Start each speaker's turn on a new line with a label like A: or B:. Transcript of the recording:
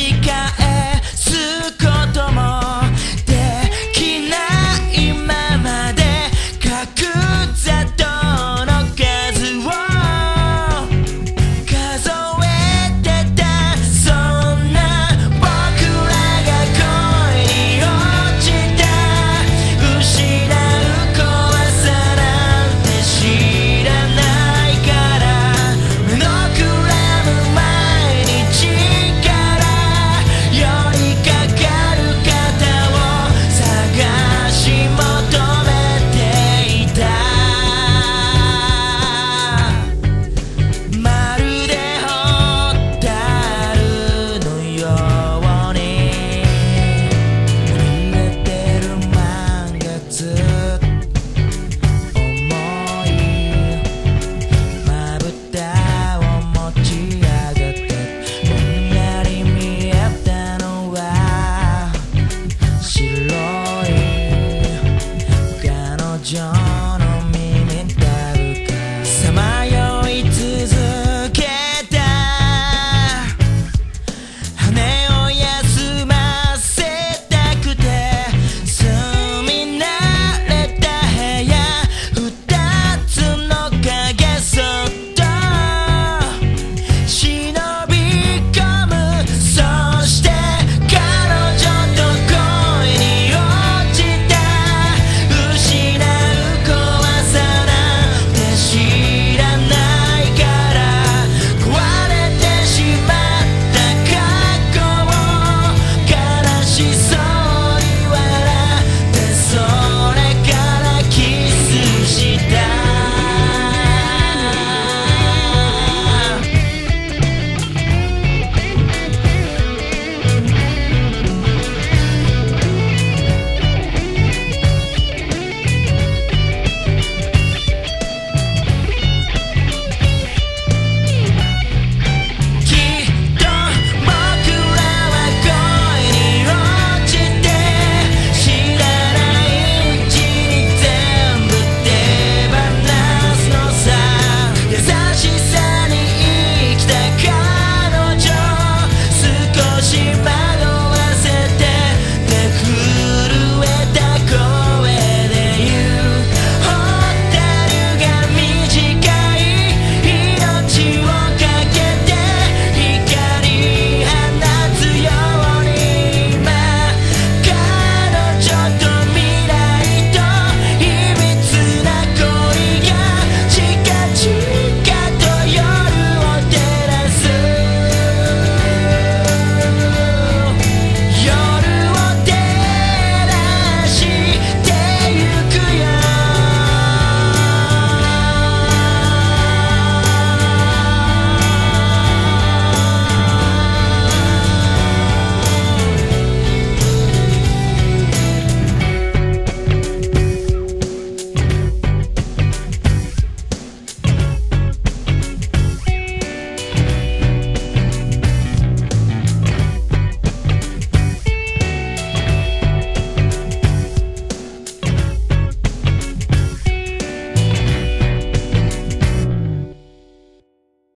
A: chica.